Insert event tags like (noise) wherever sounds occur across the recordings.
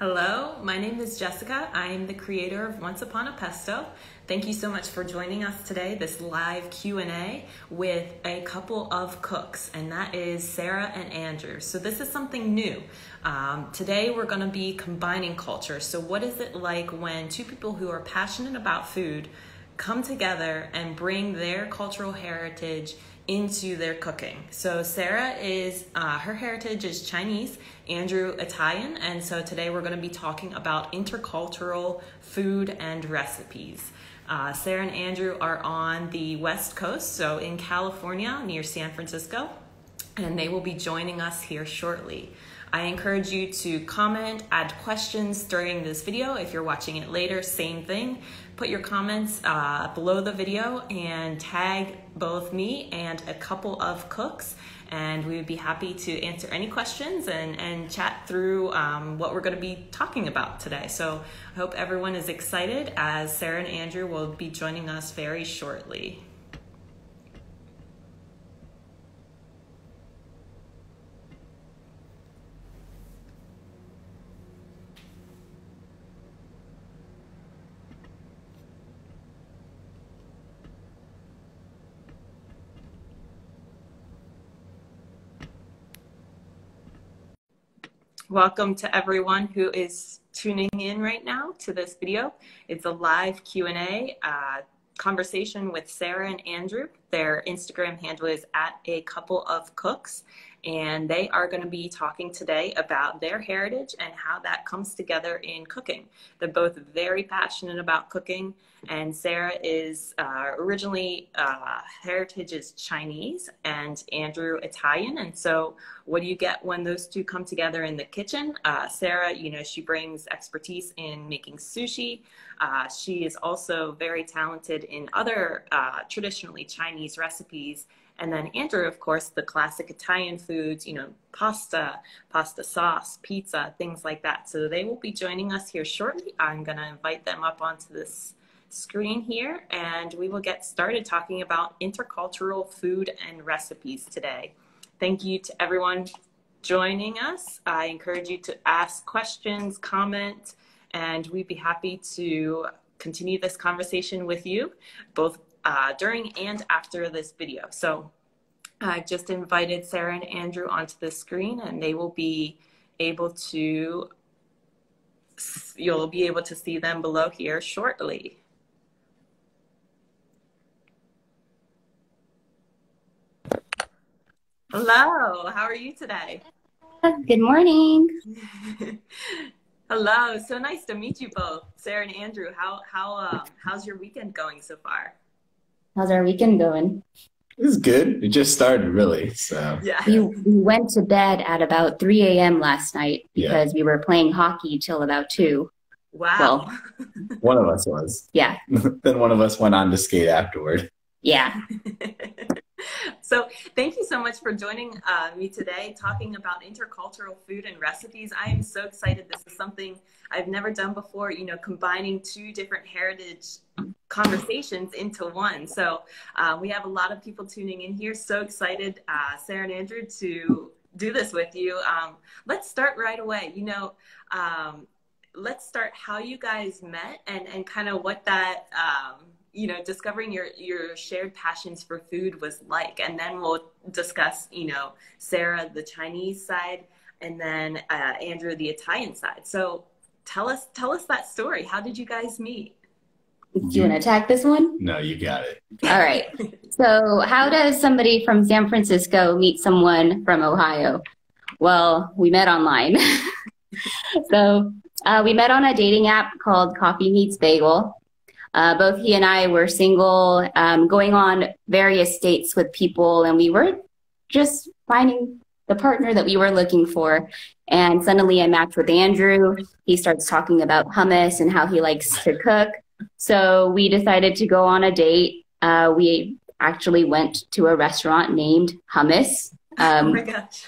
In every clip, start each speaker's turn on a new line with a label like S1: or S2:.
S1: Hello, my name is Jessica. I am the creator of Once Upon a Pesto. Thank you so much for joining us today, this live Q&A with a couple of cooks, and that is Sara and Andrew. So this is something new. Um, today we're going to be combining culture. So what is it like when two people who are passionate about food come together and bring their cultural heritage into their cooking. So Sara is uh, her heritage is Chinese, Andrew Italian, and so today we're going to be talking about intercultural food and recipes. Uh, Sara and Andrew are on the West Coast, so in California near San Francisco, and they will be joining us here shortly. I encourage you to comment, add questions during this video. If you're watching it later, same thing. Put your comments uh, below the video and tag both me and a couple of cooks and we would be happy to answer any questions and, and chat through um, what we're going to be talking about today. So I hope everyone is excited as Sara and Andrew will be joining us very shortly. Welcome to everyone who is tuning in right now to this video. It's a live Q&A uh, conversation with Sara and Andrew. Their Instagram handle is at a couple of cooks and they are going to be talking today about their heritage and how that comes together in cooking. They're both very passionate about cooking, and Sara is uh, originally uh, heritage is Chinese, and Andrew Italian. And so, what do you get when those two come together in the kitchen? Uh, Sara, you know, she brings expertise in making sushi. Uh, she is also very talented in other uh, traditionally Chinese recipes and then Andrew, of course, the classic Italian foods, you know, pasta, pasta sauce, pizza, things like that. So they will be joining us here shortly. I'm going to invite them up onto this screen here and we will get started talking about intercultural food and recipes today. Thank you to everyone joining us. I encourage you to ask questions, comment, and we'd be happy to continue this conversation with you, both uh, during and after this video. So I just invited Sara and Andrew onto the screen and they will be able to, you'll be able to see them below here shortly. Hello, how are you today?
S2: Good morning. (laughs)
S1: Hello, so nice to meet you both, Sara and Andrew. How how uh, how's your weekend going so far?
S2: How's our weekend going?
S3: It was good. It just started really. So
S1: yeah,
S2: we, we went to bed at about 3 a.m. last night because yeah. we were playing hockey till about 2.
S1: Wow.
S3: Well, (laughs) one of us was.
S2: Yeah. (laughs)
S3: then one of us went on to skate afterward.
S2: Yeah. (laughs) (laughs)
S1: so thank you so much for joining uh, me today talking about intercultural food and recipes. I am so excited. This is something i've never done before you know combining two different heritage conversations into one. So uh, we have a lot of people tuning in here. So excited uh, sara and andrew to do this with you. Um, let's start right away. You know um, let's start how you guys met and, and kind of what that um, you know discovering your your shared passions for food was like. And then we'll discuss you know sara the chinese side and then uh, andrew the italian side. So tell us tell us that story. How did you guys meet?
S2: Do you want to attack this one?
S3: No you got it.
S2: All right. So how does somebody from san francisco meet someone from ohio? Well we met online. (laughs) So uh, we met on a dating app called coffee meets bagel uh, both he and I were single, um, going on various dates with people, and we were just finding the partner that we were looking for. And suddenly I matched with Andrew. He starts talking about hummus and how he likes to cook. So we decided to go on a date. Uh, we actually went to a restaurant named Hummus.
S1: Um, (laughs) oh my gosh.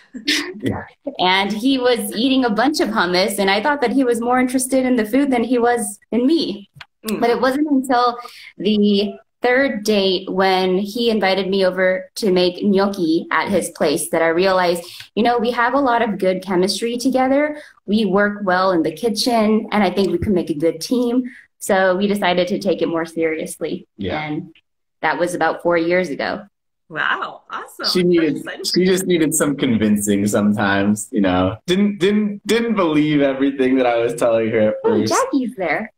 S1: (laughs)
S2: and he was eating a bunch of hummus, and I thought that he was more interested in the food than he was in me. Mm. But it wasn't until the third date when he invited me over to make gnocchi at his place that I realized, you know, we have a lot of good chemistry together. We work well in the kitchen, and I think we can make a good team. So we decided to take it more seriously.
S3: Yeah.
S2: And that was about four years ago.
S1: Wow, awesome.
S3: She needed she just needed some convincing sometimes, you know. Didn't didn't didn't believe everything that I was telling her at
S2: Oh. Jackie's there.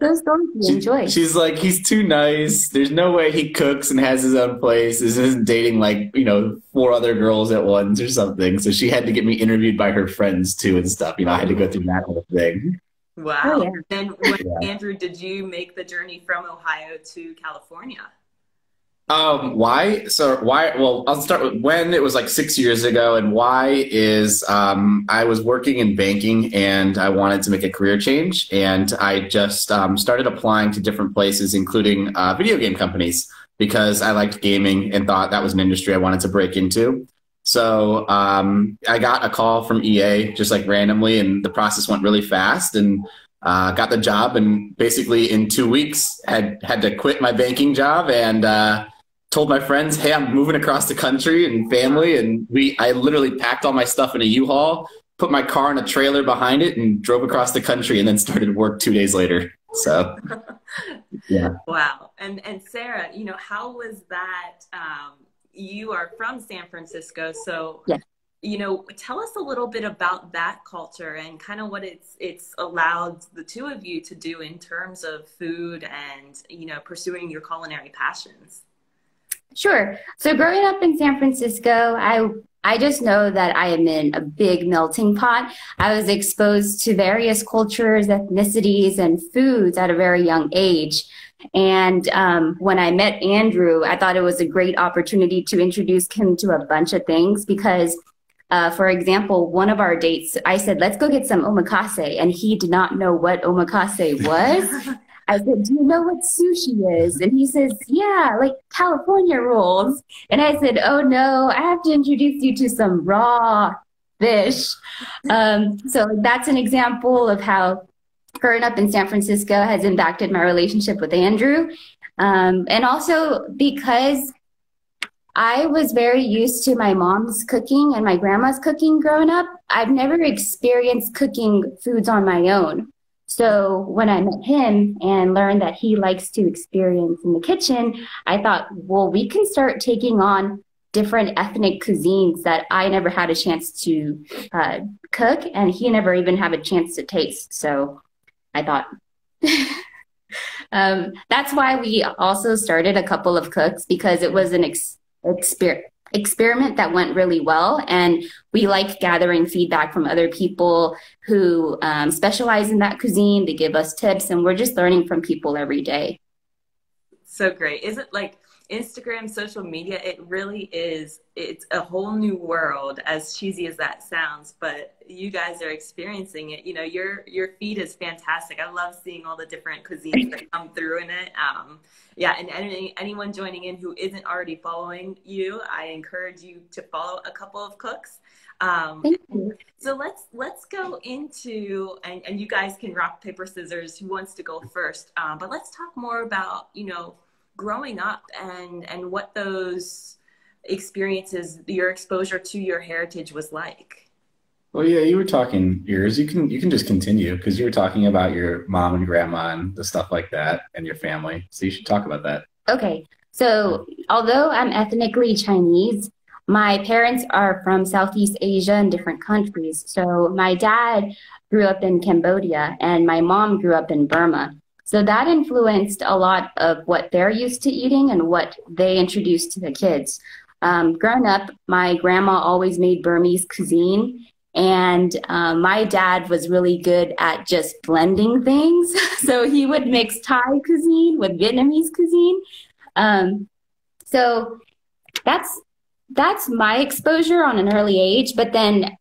S2: Those stories we
S3: She-
S2: enjoy.
S3: She's like, he's too nice. There's no way he cooks and has his own place. This isn't dating like, you know, four other girls at once or something. So she had to get me interviewed by her friends too and stuff. You know, I had to go through that whole thing.
S1: Wow.
S2: Oh, yeah.
S1: Then, when,
S3: Yeah.
S1: Andrew, did you make the journey from Ohio to California?
S3: Um, why? So why? Well, I'll start with when it was like six years ago, and why is um, I was working in banking and I wanted to make a career change, and I just um, started applying to different places, including uh, video game companies, because I liked gaming and thought that was an industry I wanted to break into. So um, I got a call from EA just like randomly, and the process went really fast, and uh, got the job, and basically in two weeks had had to quit my banking job and. Uh, told my friends, "Hey, I'm moving across the country and family," and we I literally packed all my stuff in a U-Haul, put my car in a trailer behind it, and drove across the country, and then started work two days later. So (laughs) yeah,
S1: Wow. And and Sara, you know, how was that? Um, you are from San Francisco, so
S2: Yeah.
S1: you know, tell us a little bit about that culture and kind of what it's it's allowed the two of you to do in terms of food and you know pursuing your culinary passions.
S2: Sure. So growing up in San Francisco, I I just know that I am in a big melting pot. I was exposed to various cultures, ethnicities, and foods at a very young age. And um, when I met Andrew, I thought it was a great opportunity to introduce him to a bunch of things because, uh, for example, one of our dates, I said, let's go get some omakase. And he did not know what omakase (laughs) was. I said, Do you know what sushi is? And he says, Yeah, like California rolls. And I said, Oh no, I have to introduce you to some raw fish. Um, so that's an example of how growing up in San Francisco has impacted my relationship with Andrew. Um, and also because I was very used to my mom's cooking and my grandma's cooking growing up, I've never experienced cooking foods on my own. So when I met him and learned that he likes to experience in the kitchen, I thought, well, we can start taking on different ethnic cuisines that I never had a chance to uh, cook, and he never even had a chance to taste. So I thought. (laughs) um, that's why we also started a couple of cooks because it was an ex- exper- experiment that went really well and we like gathering feedback from other people who um, specialize in that cuisine they give us tips and we're just learning from people every day
S1: So great. Is it like Instagram, social media? It really is. It's a whole new world, as cheesy as that sounds, but you guys are experiencing it. You know, your your feed is fantastic. I love seeing all the different cuisines that come through in it. Um, yeah, and any, anyone joining in who isn't already following you, I encourage you to follow a couple of cooks. Um, so let's let's go into and, and you guys can rock paper scissors. Who wants to go first? Um, but let's talk more about you know growing up and and what those experiences, your exposure to your heritage was like.
S3: well, yeah, you were talking yours. You can you can just continue because you were talking about your mom and grandma and the stuff like that and your family. So you should talk about that.
S2: Okay. So, although I'm ethnically Chinese, my parents are from Southeast Asia and different countries. So, my dad grew up in Cambodia and my mom grew up in Burma. So, that influenced a lot of what they're used to eating and what they introduced to the kids. Um, growing up, my grandma always made Burmese cuisine. And um, my dad was really good at just blending things. (laughs) so he would mix Thai cuisine with Vietnamese cuisine. Um, so that's that's my exposure on an early age. But then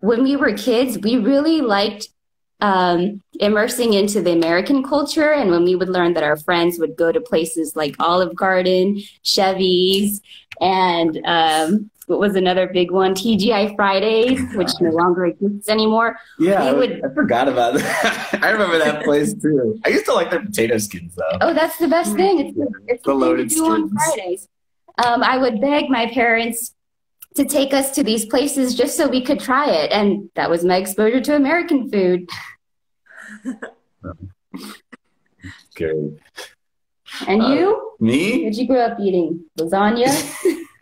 S2: when we were kids, we really liked um, immersing into the American culture. And when we would learn that our friends would go to places like Olive Garden, Chevy's, and um, what was another big one? TGI Fridays, which no longer exists anymore.
S3: Yeah,
S2: We would-
S3: I forgot about that. (laughs) I remember that place too. I used to like their potato skins though.
S2: Oh, that's the best thing. It's the, it's
S3: The
S2: the,
S3: loaded
S2: do on
S3: skins.
S2: Fridays. Um, I would beg my parents to take us to these places just so we could try it, and that was my exposure to American food. (laughs)
S3: Good.
S2: And
S3: Uh,
S2: you?
S3: Me?
S2: Did you grow up eating lasagna?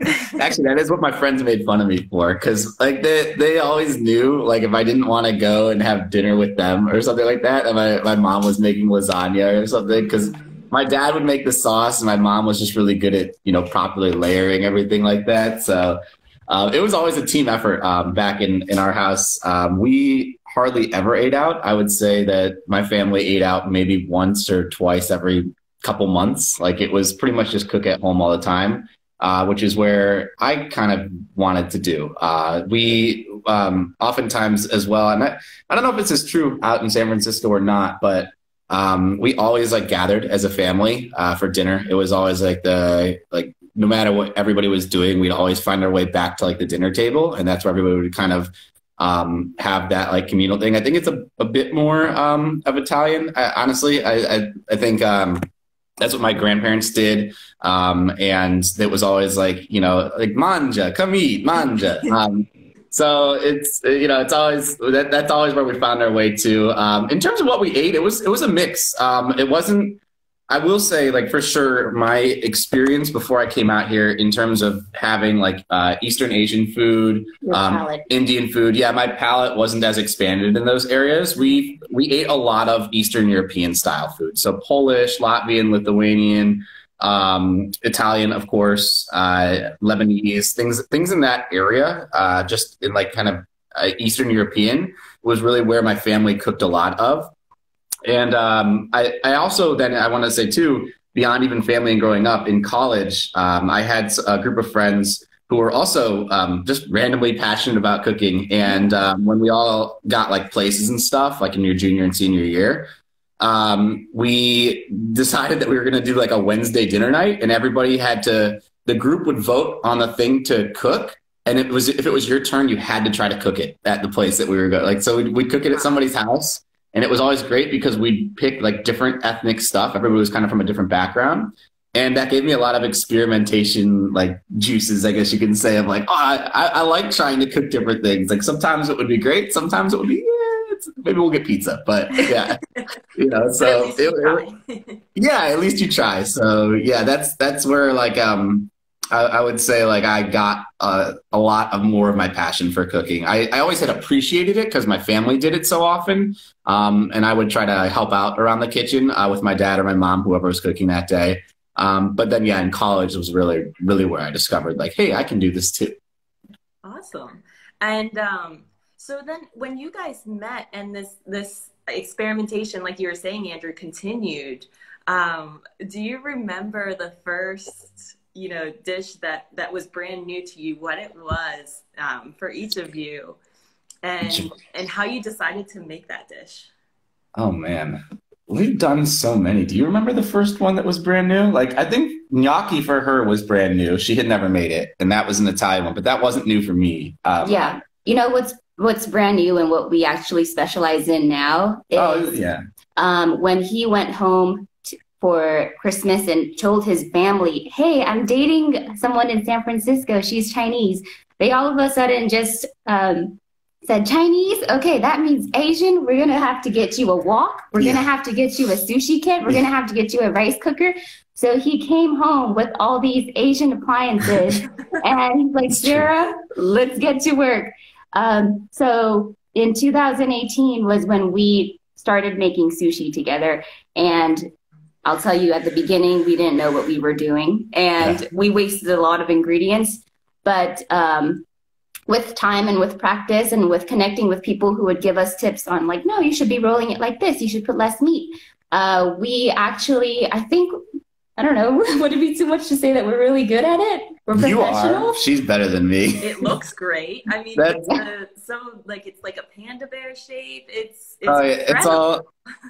S2: (laughs)
S3: Actually, that is what my friends made fun of me for, because like they they always knew like if I didn't want to go and have dinner with them or something like that, and my my mom was making lasagna or something, because my dad would make the sauce, and my mom was just really good at you know properly layering everything like that. So uh, it was always a team effort um, back in in our house. Um, we hardly ever ate out. I would say that my family ate out maybe once or twice every couple months. Like it was pretty much just cook at home all the time uh, which is where I kind of wanted to do. Uh, we um, oftentimes as well, and I, I don't know if it's as true out in San Francisco or not, but um, we always like gathered as a family uh, for dinner. It was always like the like no matter what everybody was doing, we'd always find our way back to like the dinner table, and that's where everybody would kind of um, have that like communal thing. I think it's a, a bit more um, of Italian. I, honestly, I, I, I think um, that's what my grandparents did. Um, and it was always like, you know, like manja, come eat, manja. (laughs) Um, so it's, you know, it's always, that, that's always where we found our way to. Um, in terms of what we ate, it was, it was a mix. Um, it wasn't, I will say, like for sure, my experience before I came out here in terms of having like uh, Eastern Asian food, um. Indian food. Yeah, my palate wasn't as expanded in those areas. We we ate a lot of Eastern European style food, so Polish, Latvian, Lithuanian, um, Italian, of course, uh, Lebanese things things in that area. Uh, just in like kind of uh, Eastern European was really where my family cooked a lot of. And um, I, I also then I want to say too, beyond even family and growing up in college, um, I had a group of friends who were also um, just randomly passionate about cooking. And um, when we all got like places and stuff, like in your junior and senior year, um, we decided that we were going to do like a Wednesday dinner night, and everybody had to. The group would vote on the thing to cook, and it was if it was your turn, you had to try to cook it at the place that we were going. Like so, we'd, we'd cook it at somebody's house, and it was always great because we'd pick like different ethnic stuff. Everybody was kind of from a different background, and that gave me a lot of experimentation like juices i guess you can say of like oh I, I, like trying to cook different things. Like sometimes it would be great sometimes it would be yeah, maybe we'll get pizza. But yeah. (laughs) You know so
S1: at least
S3: it-
S1: you
S3: it- (laughs) yeah at least you try. So yeah that's that's where like um I, I would say like I got a lot of more of my passion for cooking. I, I always had appreciated it because my family did it so often, um, and I would try to help out around the kitchen uh, with my dad or my mom, whoever was cooking that day. Um, but then, yeah, in college was really, really where I discovered like, hey, I can do this too.
S1: Awesome. And um, so then when you guys met and this this experimentation, like you were saying, Andrew, continued, um, do you remember the first, you know, dish that that was brand new to you, what it was um, for each of you, and and how you decided to make that dish?
S3: Oh man, we've done so many. Do you remember the first one that was brand new? Like I think gnocchi for her was brand new. She had never made it, and that was an Italian one, but that wasn't new for me. Um,
S2: Yeah. You know what's what's brand new and what we actually specialize in now is
S3: Oh yeah.
S2: um, when he went home t- for Christmas and told his family, "Hey, I'm dating someone in San Francisco. She's Chinese." They all of a sudden just um, said, "Chinese? Okay, that means Asian. We're gonna have to get you a wok. We're
S3: Yeah.
S2: gonna have to get you a sushi kit. We're gonna have to get you a rice cooker." So he came home with all these Asian appliances, (laughs) and he's like, "Sara, let's get to work." Um, so in 2018 was when we started making sushi together. And I'll tell you at the beginning, we didn't know what we were doing and we wasted a lot of ingredients. But um, with time and with practice and with connecting with people who would give us tips on, like, no, you should be rolling it like this, you should put less meat. Uh, we actually, I think, I don't know, (laughs) would it be too much to say that we're really good at it? We're professional.
S3: You are. She's better than me.
S1: It looks great. I mean, it's a, some like it's like a panda bear shape. It's it's,
S3: Oh, yeah, it's all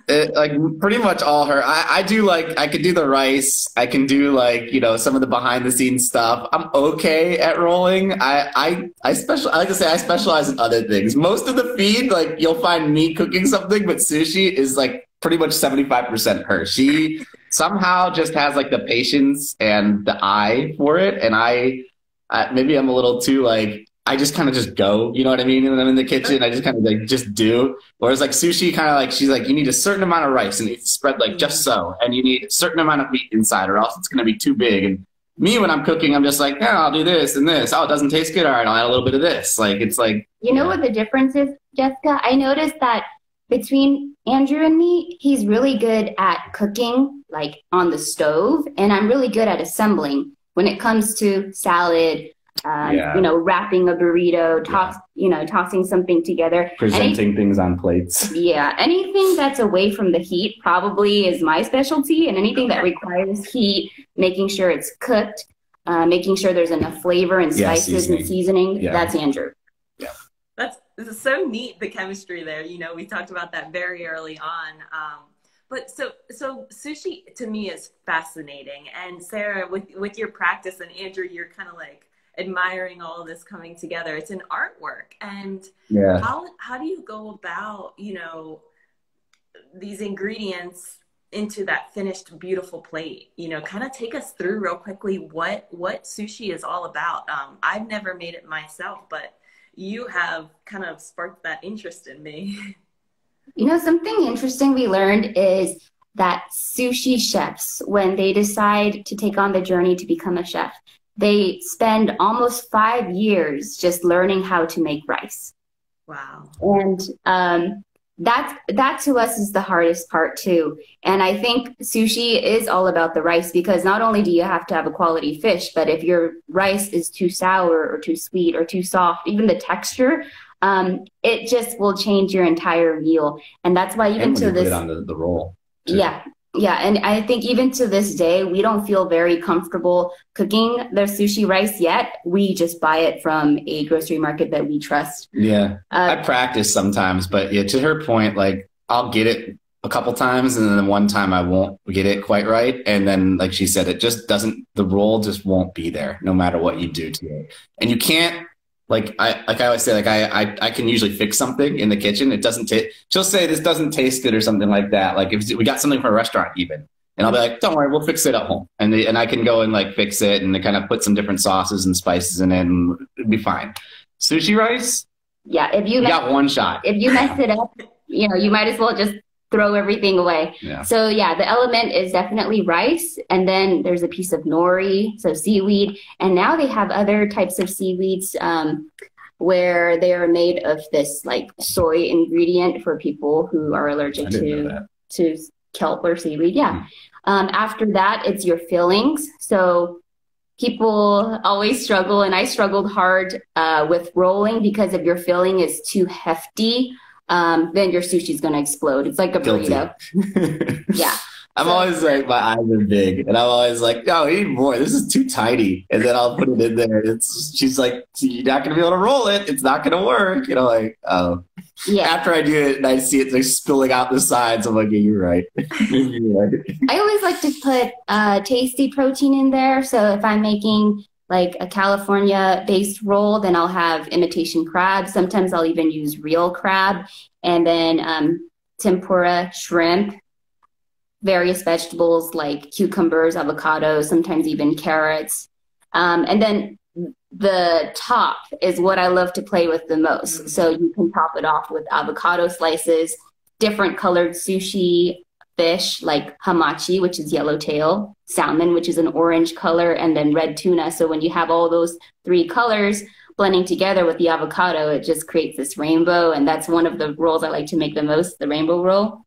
S3: it, like pretty much all her. I, I do like I could do the rice. I can do like you know some of the behind the scenes stuff. I'm okay at rolling. I I I special. I like to say I specialize in other things. Most of the feed, like you'll find me cooking something, but sushi is like pretty much seventy five percent her. She somehow just has like the patience and the eye for it, and I, I maybe I'm a little too like. I just kind of just go, you know what I mean? When I'm in the kitchen, I just kind of like just do. Whereas like sushi, kind of like she's like, you need a certain amount of rice and it's spread like just so, and you need a certain amount of meat inside, or else it's going to be too big. And me, when I'm cooking, I'm just like, yeah, I'll do this and this. Oh, it doesn't taste good. All right, I'll add a little bit of this. Like it's like,
S2: You know what the difference is, Jessica? I noticed that between Andrew and me, he's really good at cooking, like on the stove, and I'm really good at assembling when it comes to salad. Uh,
S3: Yeah.
S2: You know, wrapping a burrito, toss, you know, tossing something together. Any-
S3: things on plates. (laughs)
S2: yeah, anything that's away from the heat probably is my specialty, and anything that requires heat, making sure it's cooked, uh, making sure there's enough flavor and
S3: Yeah,
S2: spices and
S3: seasoning.
S2: seasoning.
S3: Yeah.
S2: That's Andrew. Yeah.
S1: That's this is so neat the chemistry there. You know, we talked about that very early on. Um, but so so sushi to me is fascinating. And Sara, with with your practice and Andrew, you're kind of like admiring all of this coming together. It's an artwork. And
S3: Yeah.
S1: how how do you go about, you know, these ingredients into that finished beautiful plate? You know, kind of take us through real quickly what what sushi is all about. Um, I've never made it myself, but you have kind of sparked that interest in me. (laughs)
S2: You know, something interesting we learned is that sushi chefs, when they decide to take on the journey to become a chef, they spend almost five years just learning how to make rice.
S1: Wow.
S2: And um, that, that to us is the hardest part too. And I think sushi is all about the rice because not only do you have to have a quality fish, but if your rice is too sour or too sweet or too soft, even the texture, um, it just will change your entire meal. And that's why even to this,
S3: on the, the roll. too.
S2: yeah, yeah, and I think even to this day, we don't feel very comfortable cooking the sushi rice yet. We just buy it from a grocery market that we trust.
S3: Yeah. I
S2: Uh,
S3: practice sometimes, but yeah, to her point, like I'll get it a couple times and then one time I won't get it quite right. And then, like she said, it just doesn't, the roll just won't be there no matter what you do to it. And you can't, like I, like I always say, like I, I, I can usually fix something in the kitchen. It doesn't taste, she'll say this doesn't taste good or something like that. Like if we got something from a restaurant even, and I'll be like, don't worry, we'll fix it at home. And the, and I can go and like fix it and kind of put some different sauces and spices in it and it'd be fine. Sushi rice,
S2: yeah, if you
S3: you
S2: mess,
S3: got one shot.
S2: if you mess it up, you know, you might as well just throw everything away.
S3: Yeah.
S2: So yeah, the element is definitely rice, and then there's a piece of nori, so seaweed, and now they have other types of seaweeds um, where they are made of this like soy ingredient for people who are allergic
S3: I didn't know
S2: to to kelp or seaweed. Yeah. Um, after that, it's your fillings. So people always struggle, and I struggled hard uh, with rolling because if your filling is too hefty, um, then your sushi's going to explode. It's like a burrito. (laughs) Yeah.
S3: I'm
S2: So-
S3: always like, my eyes are big, and I'm always like, no, need more. This is too tiny. And then I'll put it in there. It's she's like, you're not gonna be able to roll it. It's not gonna work. You know, like, oh.
S2: Yeah.
S3: After I do it and I see it like spilling out the sides, I'm like, yeah, you're right. (laughs) you're right.
S2: I always like to put uh, tasty protein in there. So if I'm making like a California based roll, then I'll have imitation crab. Sometimes I'll even use real crab. And then um, tempura shrimp, various vegetables like cucumbers, avocados, sometimes even carrots. Um, and then the top is what I love to play with the most. So you can top it off with avocado slices, different colored sushi, fish like hamachi, which is yellowtail, salmon, which is an orange color, and then red tuna. So when you have all those three colors blending together with the avocado, it just creates this rainbow. And that's one of the rolls I like to make the most, the rainbow roll.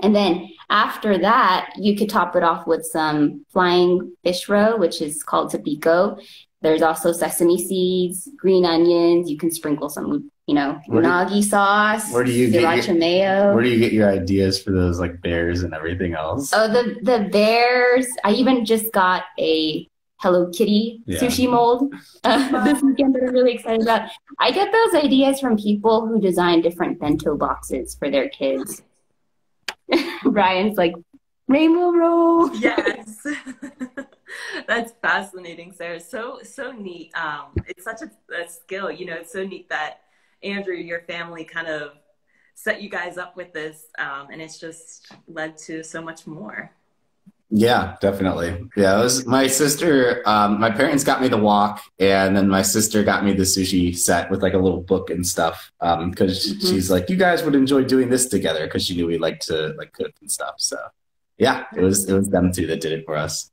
S2: And then after that, you could top it off with some flying fish roe, which is called tobiko. There's also sesame seeds, green onions. You can sprinkle some, you know,
S3: Where do-
S2: unagi sauce,
S3: where do you get your-
S2: sriracha mayo.
S3: Where do you get your ideas for those like bears and everything else?
S2: Oh, the the bears! I even just got a Hello Kitty
S3: Yeah.
S2: sushi mold uh, (laughs) this weekend that I'm really excited about. I get those ideas from people who design different bento boxes for their kids. (laughs) Brian's like, rainbow roll.
S1: Yes. (laughs) (laughs) That's fascinating, Sara. So so neat. Um, it's such a, a skill. You know, it's so neat that Andrew, your family, kind of set you guys up with this, um, and it's just led to so much more.
S3: Yeah, definitely. Yeah, it was my sister. Um, my parents got me the wok, and then my sister got me the sushi set with like a little book and stuff. Um, because
S2: Mhm.
S3: she's like, you guys would enjoy doing this together because she knew we like to like cook and stuff. So yeah, it was it was them two that did it for us.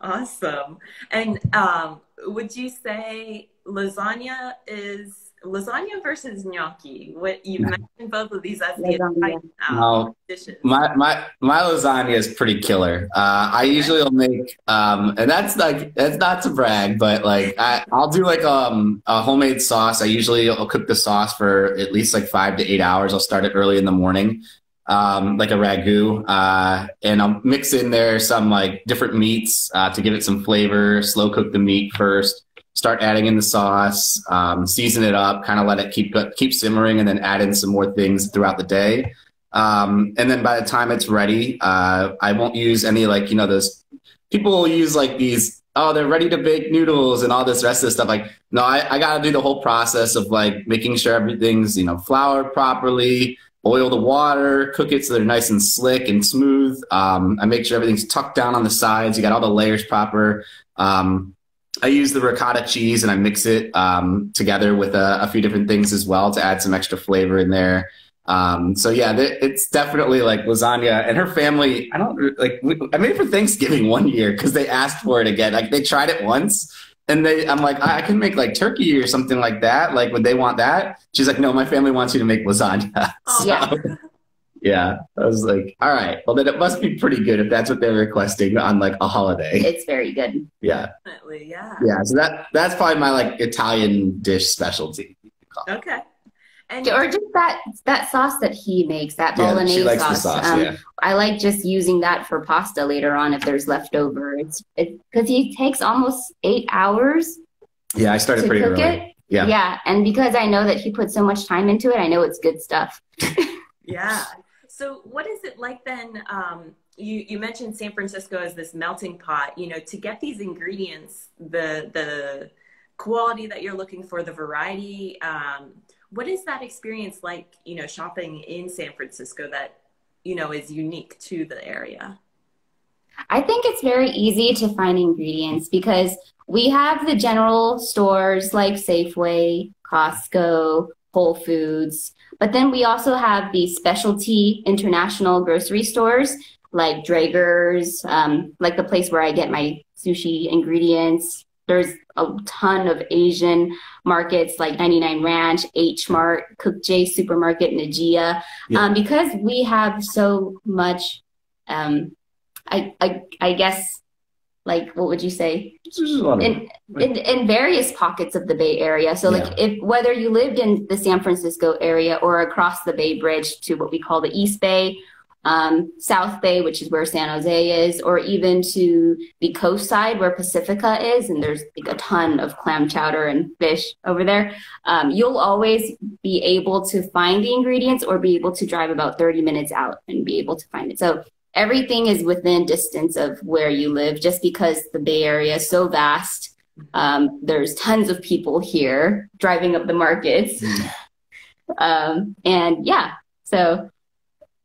S1: Awesome. And um, would you say lasagna is lasagna versus gnocchi? What you mentioned both of these as the
S2: Lasagna.
S1: Italian um,
S3: No.
S1: dishes.
S3: My my my lasagna is pretty killer. Uh, I usually will make, um, and that's like that's not to brag, but like I, I'll do like um, a homemade sauce. I usually will cook the sauce for at least like five to eight hours. I'll start it early in the morning, um, like a ragu, uh, and I'll mix in there some like different meats uh, to give it some flavor. Slow cook the meat first. Start adding in the sauce, um, season it up, kind of let it keep keep simmering, and then add in some more things throughout the day. Um, and then by the time it's ready, uh, I won't use any like, you know, those people use like these, oh, they're ready to bake noodles and all this rest of the stuff. Like, no, I, I got to do the whole process of like making sure everything's, you know, floured properly, boil the water, cook it so they're nice and slick and smooth. Um, I make sure everything's tucked down on the sides. You got all the layers proper. Um, I use the ricotta cheese and I mix it um, together with a, a few different things as well to add some extra flavor in there. Um, so yeah, th- it's definitely like lasagna and her family. I don't like, we, I made it for Thanksgiving (laughs) one year because they asked for it again. Like they tried it once and they, I'm like, I, I can make like turkey or something like that. Like, would they want that? She's like, no, my family wants you to make lasagna. (laughs)
S1: Oh,
S2: Yeah. (laughs)
S3: yeah. I was like, all right, well then it must be pretty good if that's what they're requesting on like a holiday.
S2: It's very good.
S3: Yeah.
S1: Definitely, yeah.
S3: Yeah. So that, that's probably my like Italian dish specialty.
S1: Okay. And
S2: Or just that that sauce that he makes, that
S3: Yeah,
S2: bolognese
S3: she likes
S2: sauce.
S3: the sauce.
S2: Um,
S3: yeah.
S2: I like just using that for pasta later on if there's leftover. It's because he takes almost eight hours
S3: Yeah. I started
S2: to
S3: pretty
S2: cook
S3: early.
S2: it.
S3: Yeah.
S2: Yeah, and because I know that he put so much time into it, I know it's good stuff. (laughs)
S1: Yeah. So what is it like then? Um, you, you mentioned San Francisco as this melting pot, you know, to get these ingredients, the, the quality that you're looking for, the variety, um, what is that experience like, you know, shopping in San Francisco that, you know, is unique to the area?
S2: I think it's very easy to find ingredients because we have the general stores like Safeway, Costco, Whole Foods, but then we also have the specialty international grocery stores like Draeger's, um, like the place where I get my sushi ingredients. There's a ton of Asian markets like 99 Ranch, H Mart, Cook J Supermarket, Nijiya.
S3: Yeah.
S2: Um, because we have so much um, I, I I guess like what would you say in in in various pockets of the Bay Area. So like if whether you lived in the San Francisco area or across the Bay Bridge to what we call the East Bay, um, South Bay, which is where San Jose is, or even to the coast side where Pacifica is, and there's like a ton of clam chowder and fish over there. Um, you'll always be able to find the ingredients or be able to drive about 30 minutes out and be able to find it. So everything is within distance of where you live just because the Bay Area is so vast. Um, there's tons of people here driving up the markets. Um, and yeah, so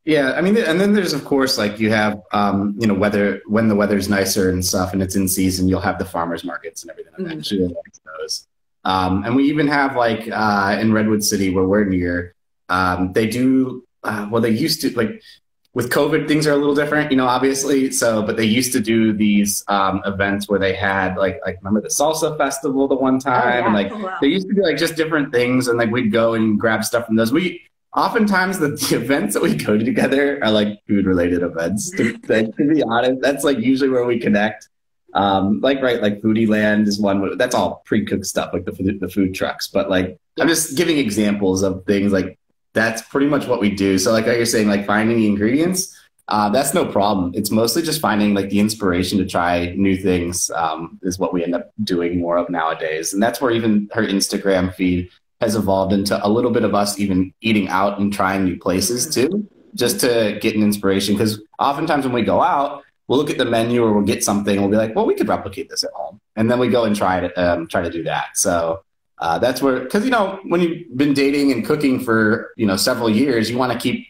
S3: Yeah, I mean, and then there's of course like you have, um, you know, weather when the weather's nicer and stuff, and it's in season, you'll have the farmers markets and everything. like that. She really likes those. Um, and we even have like uh, in Redwood City where we're near, um, they do uh, well. They used to like with COVID, things are a little different, you know, obviously. So, but they used to do these um, events where they had like like remember the salsa festival the one time,
S2: yeah.
S3: and like
S1: Oh, wow.
S3: they used to be like just different things, and like we'd go and grab stuff from those. We oftentimes the, the events that we go to together are like food related events. To, to be honest, that's like usually where we connect. Um, like right, like Foodie Land is one. That's all pre-cooked stuff, like the food, the food trucks. But like I'm just giving examples of things like that's pretty much what we do. So like you're saying, like finding the ingredients. uh, that's no problem. It's mostly just finding like the inspiration to try new things um, is what we end up doing more of nowadays, and that's where even her Instagram feed has evolved into a little bit of us even eating out and trying new places too, just to get an inspiration. Because oftentimes when we go out, we'll look at the menu or we'll get something, we'll be like, well, we could replicate this at home, and then we go and try it, um, try to do that. So. Uh, that's where, because you know, when you've been dating and cooking for you know several years, you want to keep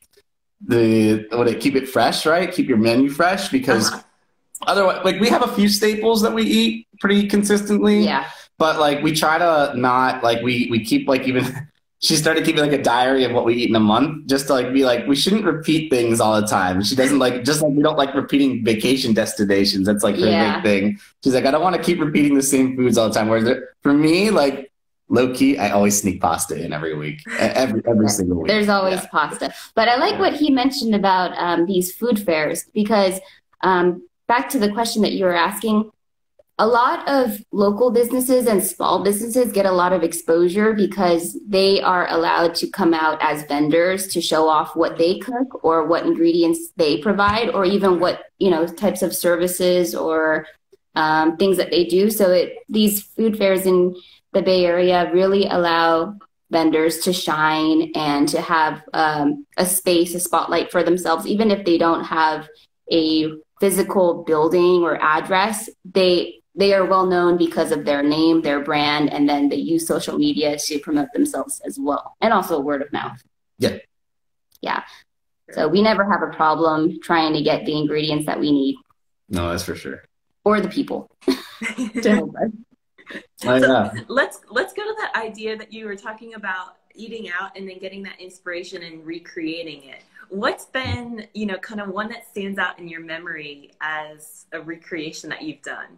S3: the what it keep it fresh, right? Keep your menu fresh because uh-huh. otherwise, like we have a few staples that we eat pretty consistently.
S2: Yeah.
S3: But like we try to not like we we keep like even (laughs) she started keeping like a diary of what we eat in a month just to like be like we shouldn't repeat things all the time she doesn't like just like we don't like repeating vacation destinations that's like her yeah. big thing she's like i don't want to keep repeating the same foods all the time whereas for me like low key, I always sneak pasta in every week, every every single week.
S2: There's always yeah. pasta, but I like what he mentioned about um, these food fairs because um, back to the question that you were asking. A lot of local businesses and small businesses get a lot of exposure because they are allowed to come out as vendors to show off what they cook or what ingredients they provide or even what you know types of services or um, things that they do. So it, these food fairs in the Bay Area really allow vendors to shine and to have um, a space, a spotlight for themselves, even if they don't have a physical building or address. They they are well known because of their name, their brand, and then they use social media to promote themselves as well, and also word of mouth.
S3: Yeah,
S2: yeah. So we never have a problem trying to get the ingredients that we need.
S3: No, that's for sure.
S2: Or the people to help us.
S1: Oh, so let's let's go to that idea that you were talking about eating out and then getting that inspiration and recreating it. What's been, you know, kind of one that stands out in your memory as a recreation that you've done?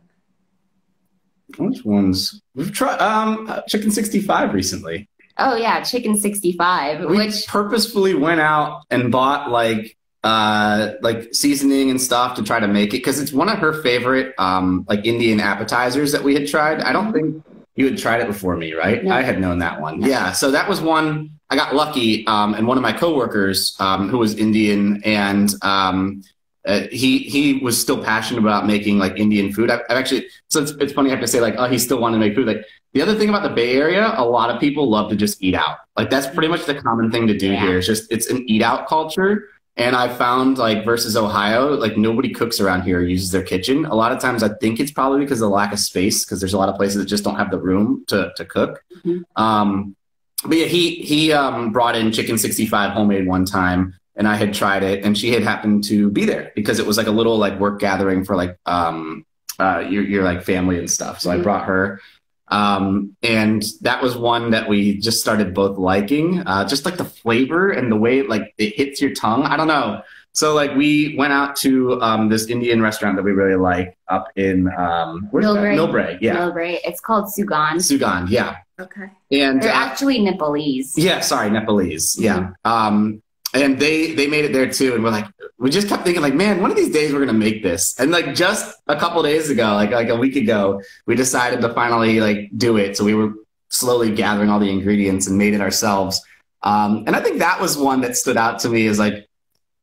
S3: Which ones? We've tried um, Chicken 65 recently.
S2: Oh yeah, Chicken 65,
S3: we
S2: which
S3: purposefully went out and bought like uh, like seasoning and stuff to try to make it because it's one of her favorite um, like Indian appetizers that we had tried. I don't think you had tried it before me, right? No. I had known that one. No. Yeah, so that was one I got lucky, um, and one of my coworkers um, who was Indian and um, uh, he he was still passionate about making like Indian food. I've, I've actually so it's, it's, funny I have to say like oh he still wanted to make food. Like the other thing about the Bay Area, a lot of people love to just eat out. Like that's pretty much the common thing to do yeah. here. It's just it's an eat out culture. And I found like versus Ohio, like nobody cooks around here or uses their kitchen. A lot of times I think it's probably because of the lack of space, because there's a lot of places that just don't have the room to, to cook. Mm-hmm. Um, but yeah, he, he um, brought in chicken 65 homemade one time and I had tried it and she had happened to be there because it was like a little like work gathering for like um, uh, your, your like family and stuff. So mm-hmm. I brought her um, and that was one that we just started both liking, uh, just like the flavor and the way like it hits your tongue. I don't know. So like we went out to um, this Indian restaurant that we really like up in um,
S2: Millbrae.
S3: Millbrae, yeah.
S2: Millbrae. It's called Sugan.
S3: Sugan, yeah.
S1: Okay.
S3: And
S2: they're uh, actually Nepalese.
S3: Yeah, sorry, Nepalese. Mm-hmm. Yeah. Um, and they they made it there too, and we're like, we just kept thinking like, man, one of these days we're gonna make this. And like just a couple days ago, like like a week ago, we decided to finally like do it. So we were slowly gathering all the ingredients and made it ourselves. Um, and I think that was one that stood out to me is like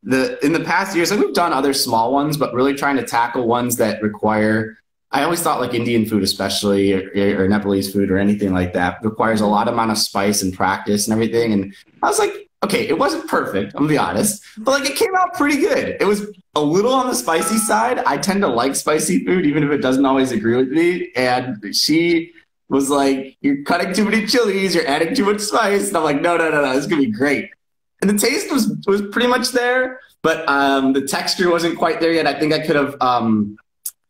S3: the in the past years, like we've done other small ones, but really trying to tackle ones that require. I always thought like Indian food, especially or, or Nepalese food or anything like that, requires a lot amount of spice and practice and everything. And I was like, okay, it wasn't perfect, I'm gonna be honest, but like it came out pretty good. It was a little on the spicy side. I tend to like spicy food, even if it doesn't always agree with me. And she was like, You're cutting too many chilies, you're adding too much spice. And I'm like, No, no, no, no, this is gonna be great. And the taste was was pretty much there, but um, the texture wasn't quite there yet. I think I could have um,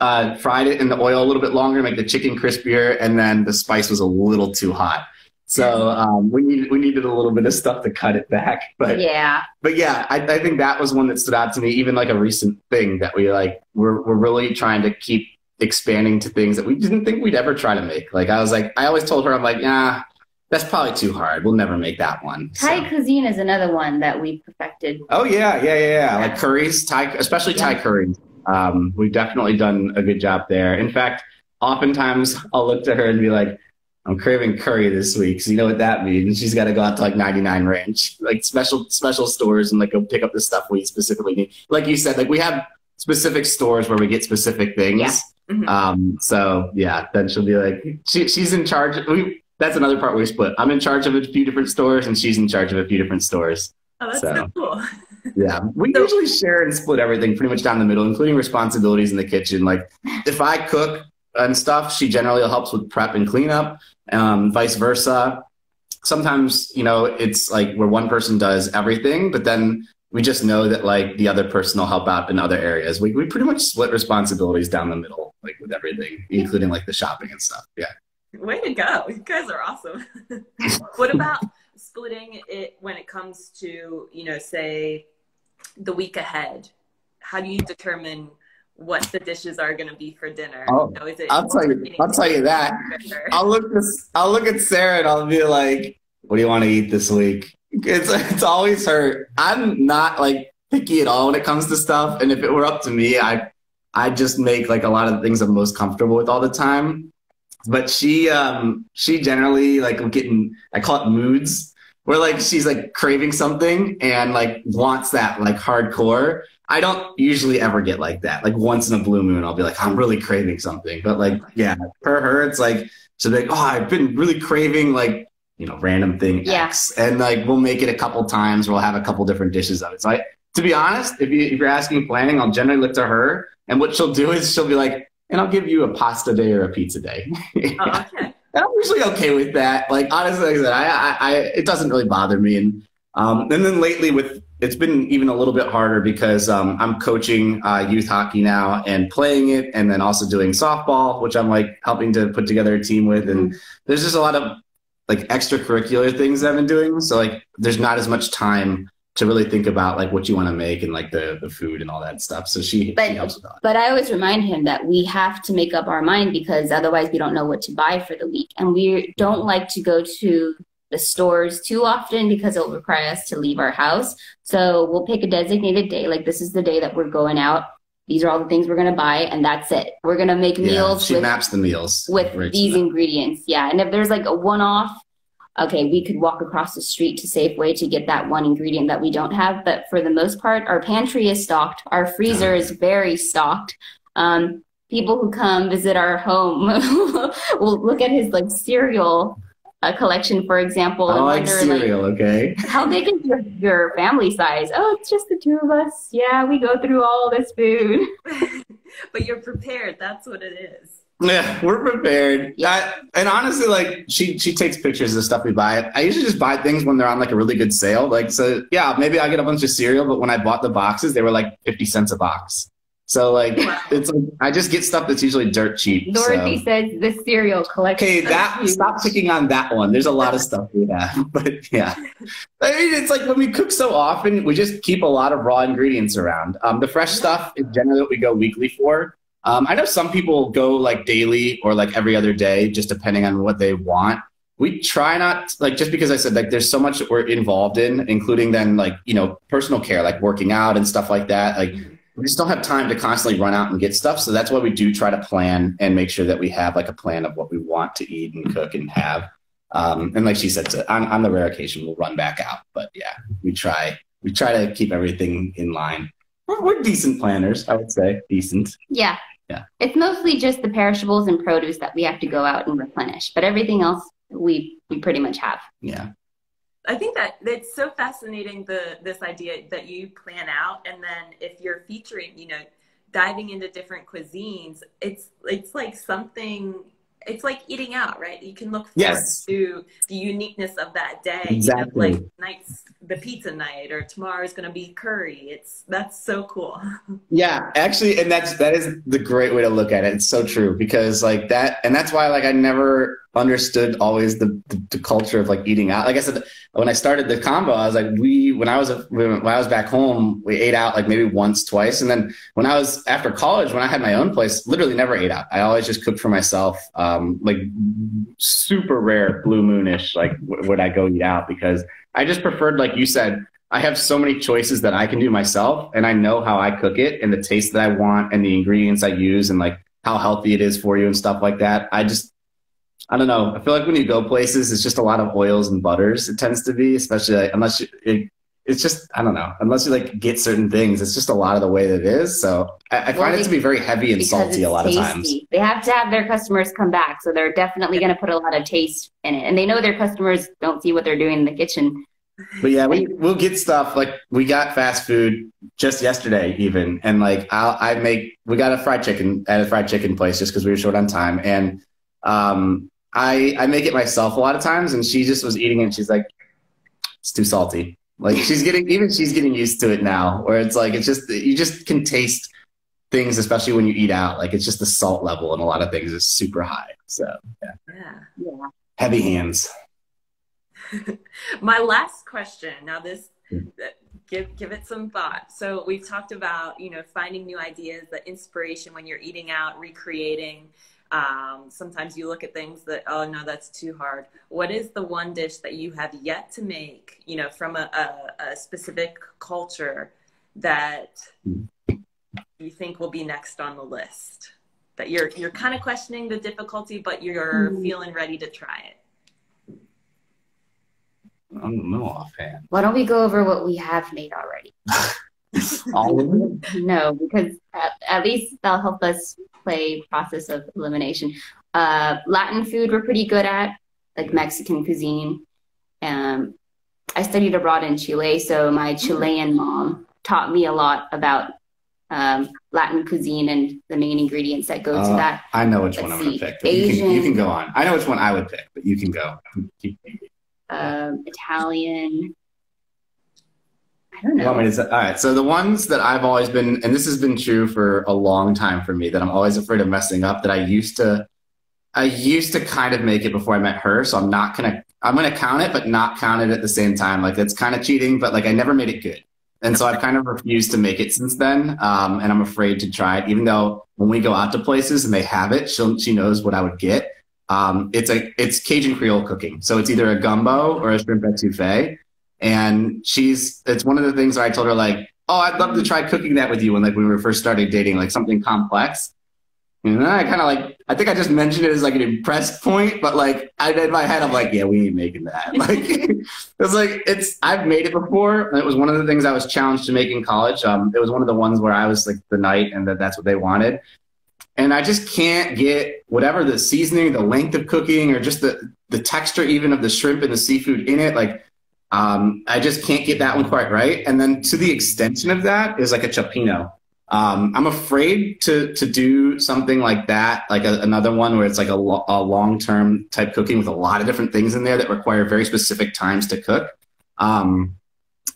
S3: uh, fried it in the oil a little bit longer, to make the chicken crispier, and then the spice was a little too hot. So um, we needed we needed a little bit of stuff to cut it back. (laughs) But
S2: yeah,
S3: but yeah, I, I think that was one that stood out to me. Even like a recent thing that we like we're we're really trying to keep expanding to things that we didn't think we'd ever try to make. Like I was like I always told her I'm like yeah. That's probably too hard. We'll never make that one.
S2: Thai so. cuisine is another one that we perfected.
S3: Oh yeah, yeah, yeah, yeah. yeah. Like curries, Thai, especially yeah. Thai curries. Um, we've definitely done a good job there. In fact, oftentimes I'll look to her and be like, I'm craving curry this week. So you know what that means? She's got to go out to like 99 Ranch, like special special stores, and like go pick up the stuff we specifically need. Like you said, like we have specific stores where we get specific things.
S2: Yeah.
S1: Mhm.
S3: Um. So yeah, then she'll be like, she, she's in charge. We, that's another part we split. I'm in charge of a few different stores, and she's in charge of a few different stores.
S1: Oh, that's so,
S3: So-
S1: cool. (laughs)
S3: Yeah, we
S1: So-
S3: usually share and split everything pretty much down the middle, including responsibilities in the kitchen. Like if I cook and stuff, she generally helps with prep and cleanup, um, vice versa. Sometimes, you know, it's like where one person does everything, but then we just know that like the other person will help out in other areas. We, we pretty much split responsibilities down the middle, like with everything, including like the shopping and stuff. Yeah.
S1: Way to go. You guys are awesome. (laughs) what about splitting it when it comes to, you know, say the week ahead? How do you determine what the dishes are going to be for dinner?
S3: Oh,
S1: You know,
S3: I'll tell you, I'll tell you that. I'll look this. I'll look at Sara and I'll be like, "What do you want to eat this week?" It's it's always her. I'm not like picky at all when it comes to stuff. And if it were up to me, I I just make like a lot of the things I'm most comfortable with all the time. But she um she generally like getting I call it moods where like she's like craving something and like wants that like hardcore. I don't usually ever get like that. Like once in a blue moon, I'll be like, I'm really craving something. But like, yeah, for her, it's like she'll be like, oh, I've been really craving like you know random thing
S2: Yeah.
S3: X, and like we'll make it a couple times. We'll have a couple different dishes of it. So I, to be honest, if you if you're asking planning, I'll generally look to her, and what she'll do is she'll be like, and I'll give you a pasta day or a pizza day.
S1: Oh, okay. (laughs)
S3: And I'm usually okay with that. Like honestly, like I said, I, I, I it doesn't really bother me. And um, and then lately, with it's been even a little bit harder because um, I'm coaching uh, youth hockey now and playing it, and then also doing softball, which I'm like helping to put together a team with. And there's just a lot of like extracurricular things I've been doing. So like, there's not as much time to really think about like what you want to make and like the the food and all that stuff. So she,
S2: But-
S3: she helps with that.
S2: But I always remind him that we have to make up our mind because otherwise we don't know what to buy for the week. And we don't like to go to the stores too often because it'll require us to leave our house. So we'll pick a designated day. Like this is the day that we're going out. These are all the things we're going to buy and that's it. We're going to make
S3: Yeah,
S2: meals
S3: she
S2: with,
S3: maps the meals
S2: with
S3: Right,
S2: these ingredients. Yeah. And if there's like a one off, okay, we could walk across the street to Safeway to get that one ingredient that we don't have. But for the most part, our pantry is stocked. Our freezer is very stocked. Um, people who come visit our home (laughs) will look at his like cereal uh, collection, for example,
S3: I like
S2: wonder like,
S3: cereal. Okay. (laughs)
S2: how big is your, your family size? Oh, it's just the two of us. Yeah, we go through all this food. (laughs) (laughs)
S1: but you're prepared. That's what it is.
S3: Yeah, we're prepared.
S2: Yeah.
S3: I, and honestly, like she she takes pictures of the stuff we buy. I usually just buy things when they're on like a really good sale. Like so, yeah, maybe I get a bunch of cereal, but when I bought the boxes, they were like fifty cents a box. So like
S1: Wow.
S3: it's like I just get stuff that's usually dirt cheap.
S2: Dorothy
S3: so.
S2: says the cereal collection.
S3: Okay, that stop picking on that one. There's a lot of stuff we have, (laughs) but yeah, I mean, it's like when we cook so often, we just keep a lot of raw ingredients around. Um, the fresh stuff is generally what we go weekly for. Um, I know some people go like daily or like every other day, just depending on what they want. We try not like just because I said like there's so much that we're involved in, including then like you know personal care, like working out and stuff like that. Like we just don't have time to constantly run out and get stuff. So that's why we do try to plan and make sure that we have like a plan of what we want to eat and cook and have. Um, and like she said, so on, on the rare occasion, we'll run back out. But yeah, we try we try to keep everything in line. We're, we're decent planners, I would say. Decent.
S2: Yeah.
S3: Yeah.
S2: It's mostly just the perishables and produce that we have to go out and replenish, but everything else we we pretty much have.
S3: Yeah.
S1: I think that it's so fascinating the this idea that you plan out and then if you're featuring, you know, diving into different cuisines, it's it's like something it's like eating out, right? You can look forward
S3: Yes.
S1: to the uniqueness of that day.
S3: Exactly.
S1: You know, like night's the pizza night or tomorrow's gonna be curry. It's that's so cool. (laughs)
S3: Yeah, actually, and that's that is the great way to look at it. It's so true because like that, and that's why like I never understood always the, the the culture of like eating out. Like I said, when I started the combo, I was like, we when I was when I was back home, we ate out like maybe once, twice, and then when I was after college, when I had my own place, literally never ate out. I always just cooked for myself. Um, like super rare blue moonish, like w- would I go eat out because I just preferred, like you said, I have so many choices that I can do myself, and I know how I cook it and the taste that I want and the ingredients I use and like how healthy it is for you and stuff like that. I just I don't know. I feel like when you go places, it's just a lot of oils and butters. It tends to be, especially like, unless you, it, it's just I don't know. Unless you like get certain things, it's just a lot of the way that it is. So I, I
S2: Well,
S3: find it to be very heavy and salty a lot
S2: tasty.
S3: of times.
S2: They have to have their customers come back, so they're definitely going to put a lot of taste in it, and they know their customers don't see what they're doing in the kitchen.
S3: But yeah, we we'll get stuff like we got fast food just yesterday even, and like I'll I make we got a fried chicken at a fried chicken place just because we were short on time, and um I I make it myself a lot of times, and she just was eating it, and she's like, it's too salty. Like she's getting even she's getting used to it now, where it's like it's just you just can taste things, especially when you eat out. Like it's just the salt level and a lot of things is super high. So yeah,
S1: Yeah.
S2: Yeah.
S3: heavy hands. (laughs)
S1: My last question. Now, this
S3: Hmm.
S1: give give it some thought. So we've talked about you know finding new ideas, the inspiration when you're eating out, recreating. Um, sometimes you look at things that oh no, that's too hard. What is the one dish that you have yet to make? You know, from a, a, a specific culture that you think will be next on the list. That you're you're kind of questioning the difficulty, but you're
S2: Hmm.
S1: feeling ready to try it.
S3: I don't know offhand.
S2: Why don't we go over what we have made already? (laughs) (laughs)
S3: All of them?
S2: No, because at, at least they'll help us play process of elimination. Uh, Latin food we're pretty good at, like Mexican cuisine. Um, I studied abroad in Chile, so my Chilean mom taught me a lot about um, Latin cuisine and the main ingredients that go to
S3: Uh,
S2: that.
S3: I know which
S2: Let's
S3: one I'm going to pick. But you, can, you can go on. I know which one I would pick, but you can go.
S2: Um, Italian. I don't
S3: You want me
S2: know.
S3: all right. So the ones that I've always been, and this has been true for a long time for me, that I'm always afraid of messing up. That I used to, I used to kind of make it before I met her. So I'm not gonna, I'm gonna count it, but not count it at the same time. Like that's kind of cheating, but like I never made it good, and so I've kind of refused to make it since then. Um, and I'm afraid to try it, even though when we go out to places and they have it, she she knows what I would get. Um, it's a it's Cajun Creole cooking, so it's either a gumbo or a shrimp etouffee and she's it's one of the things where I told her like, oh, I'd love to try cooking that with you when like we were first started dating, like something complex. And then I kind of like, I think I just mentioned it as like an impressed point, but like I in my head, I'm like, yeah, we ain't making that. (laughs) Like it's like it's I've made it before, and it was one of the things I was challenged to make in college. Um, it was one of the ones where I was like the night, and that that's what they wanted. And I just can't get whatever the seasoning, the length of cooking, or just the the texture even of the shrimp and the seafood in it. Like um, I just can't get that one quite right. And then to the extension of that is like a cioppino. Um, I'm afraid to to do something like that, like a, another one where it's like a, lo- a long term type cooking with a lot of different things in there that require very specific times to cook. Um,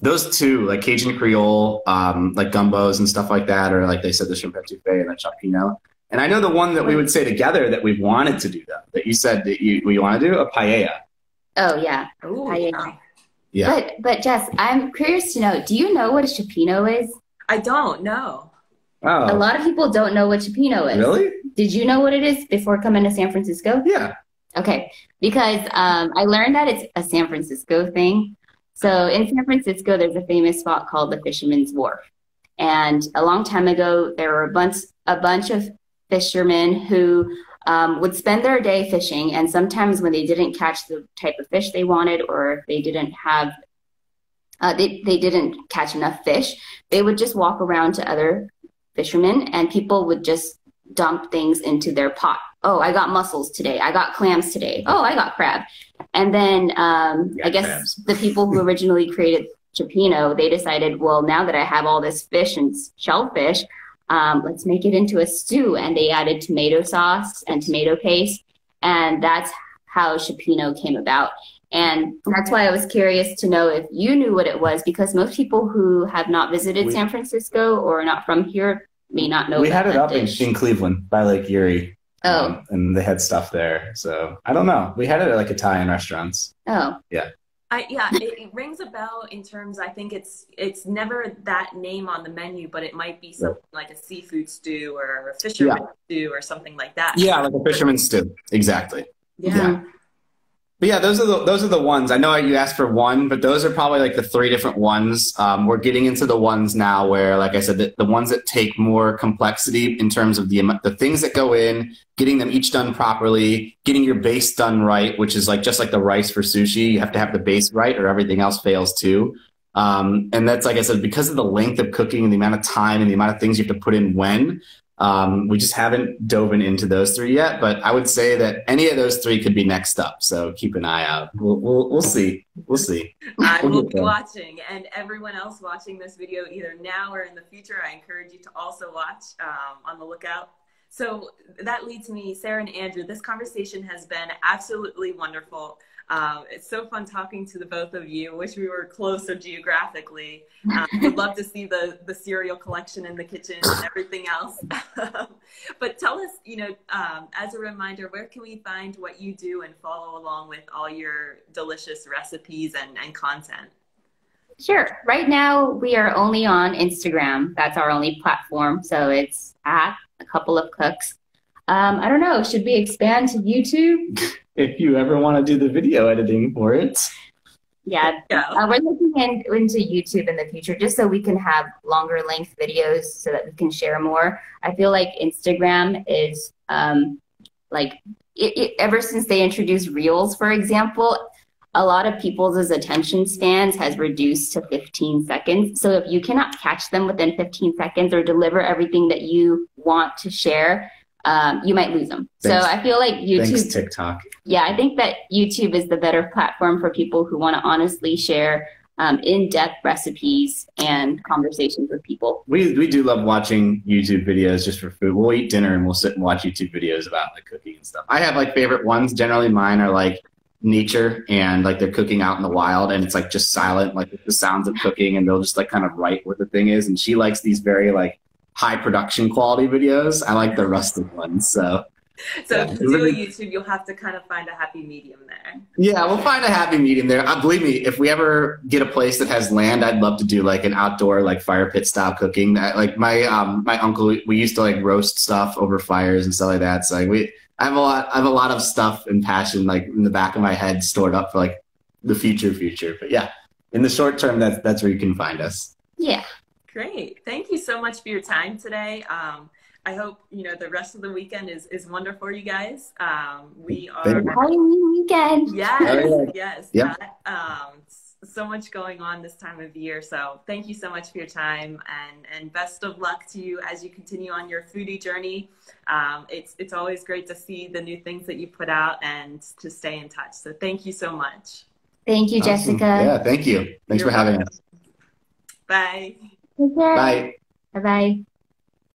S3: those two, like Cajun Creole, um, like gumbos and stuff like that, or like they said, the shrimp etouffee and the cioppino. And I know the one that we would say together that we've wanted to do though, that you said that you we want to do a paella.
S2: Oh yeah.
S1: Ooh,
S2: Paella.
S3: Yeah.
S2: But but Jess, I'm curious to know, do you know what a cioppino is?
S1: I don't know.
S2: A
S3: Oh,
S2: lot of people don't know what cioppino is.
S3: really?
S2: Did you know what it is before coming to San Francisco?
S3: Yeah.
S2: Okay, because um, I learned that it's a San Francisco thing. So in San Francisco, there's a famous spot called the Fisherman's Wharf, and a long time ago, there were a bunch a bunch of fishermen who um, would spend their day fishing, and sometimes when they didn't catch the type of fish they wanted, or they didn't have uh, they, they didn't catch enough fish, they would just walk around to other fishermen, and people would just dump things into their pot. Oh, I got mussels today. I got clams today. Oh, I got crab. And then um, I guess
S3: crabs.
S2: the people who (laughs) originally created Cioppino, they decided, well, now that I have all this fish and shellfish, um, let's make it into a stew. And they added tomato sauce and tomato paste. And that's how Cioppino came about. And that's why I was curious to know if you knew what it was, because most people who have not visited
S3: We-
S2: San Francisco or are not from here may not know.
S3: we had it up in,
S2: dish.
S3: in Cleveland by Lake Erie.
S2: Oh.
S3: um, and they had stuff there. So I don't know. We had it at like Italian restaurants.
S2: Oh,
S1: I yeah, it, it rings a bell in terms. I think it's it's never that name on the menu, but it might be something like a seafood stew or a fisherman stew or something like that.
S3: Yeah, like a fisherman's stew. Exactly.
S1: Yeah.
S3: Yeah. But yeah, those are the those are the ones. I know you asked for one, but those are probably like the three different ones. Um, we're getting into the ones now where, like I said, the, the ones that take more complexity in terms of the the things that go in, getting them each done properly, getting your base done right, which is like just like the rice for sushi. You have to have the base right, or everything else fails too. Um, and that's like I said, because of the length of cooking and the amount of time and the amount of things you have to put in when. Um, we just haven't dove into those three yet, but I would say that any of those three could be next up. So keep an eye out. We'll, we'll, we'll see. We'll see.
S1: I will be watching, and everyone else watching this video, either now or in the future, I encourage you to also watch um, on the lookout. So that leads me, Sara and Andrew, this conversation has been absolutely wonderful. Um, it's so fun talking to the both of you. Wish we were closer geographically. (laughs) Um, would love to see the the cereal collection in the kitchen and everything else. (laughs) but tell us, you know, um, as a reminder, where can we find what you do and follow along with all your delicious recipes and, and content?
S2: Sure. Right now, we are only on Instagram. That's our only platform. So it's at a couple of cooks. Um, I don't know. Should we expand to YouTube?
S3: if you ever want to do the video editing for it.
S2: Yeah, yeah. Uh, we're looking in, into YouTube in the future just so we can have longer length videos so that we can share more. I feel like Instagram is um, like it, it, ever since they introduced Reels, for example, a lot of people's attention spans has reduced to 15 seconds. So if you cannot catch them within 15 seconds or deliver everything that you want to share, um, you might lose them. Thanks. So I feel like YouTube,
S3: Thanks, TikTok.
S2: Yeah, I think that YouTube is the better platform for people who want to honestly share um, in-depth recipes and conversations with people.
S3: We we do love watching YouTube videos just for food. We'll eat dinner and we'll sit and watch YouTube videos about like cooking and stuff. I have like favorite ones. Generally, mine are like nature and like they're cooking out in the wild and it's like just silent, like the sounds of cooking, and they'll just like kind of write what the thing is. And she likes these very like high production quality videos. I like the rustic ones. So
S1: so yeah. to do a YouTube, you'll have to kind of find a happy medium there.
S3: Yeah, we'll find a happy medium there. Uh, believe me, if we ever get a place that has land, I'd love to do like an outdoor, like fire pit style cooking. That, like my um my uncle, we used to like roast stuff over fires and stuff like that. So like we, I have a lot, I have a lot of stuff and passion like in the back of my head stored up for like the future, future. But yeah, in the short term, that's that's where you can find us.
S2: Yeah.
S1: Great. Thank you so much for your time today. Um, I hope you know the rest of the weekend is is wonderful for you guys. Um, we are
S2: Halloween weekend.
S1: Yes, yes. Yeah. Um, so much going on this time of year. So thank you so much for your time and and best of luck to you as you continue on your foodie journey. Um, it's it's always great to see the new things that you put out and to stay in touch. So thank you so much.
S2: Thank you, awesome. Jessica.
S3: Yeah, thank you. Thanks You're for having welcome. us.
S1: Bye.
S2: Bye. Bye bye.